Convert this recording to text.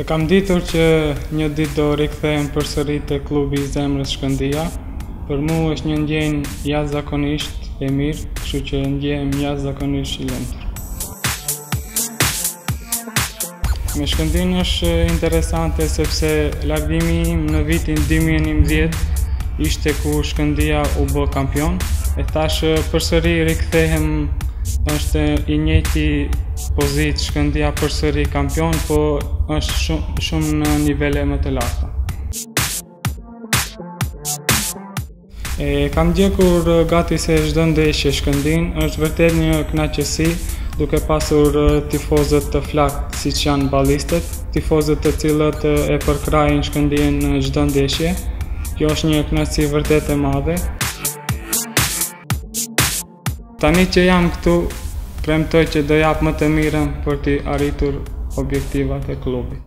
E kam ditur që një ditë do rikthehem përsëri te klubi i zemrës Shkëndija. Për mua është një ndjenjë jashtëzakonisht e mirë, kështu që ndjehem jashtëzakonisht i lumtur. Me Shkëndinë është interesante sepse largimi im në vitin 2011 ishte kur Shkëndija u bë kampion. E tash përsëri rikthehem është e njëjta pozitë Shkëndija përsëri kampion, po është shumë, shumë në nivele më të larta. E kam ndjekur gati se çdo ndeshje Shkëndinë, është vërtet një kënaqësi duke pasur tifozë të flaktë siç janë ballistët, tifozë të cilët e përkrahin Shkëndinë në çdo ndeshje. Kjo është një kënaqësi vërtet e madhe. Tani që jam këtu, premtoj që do jap më të mirën për t'i arritur objektivat e klubit.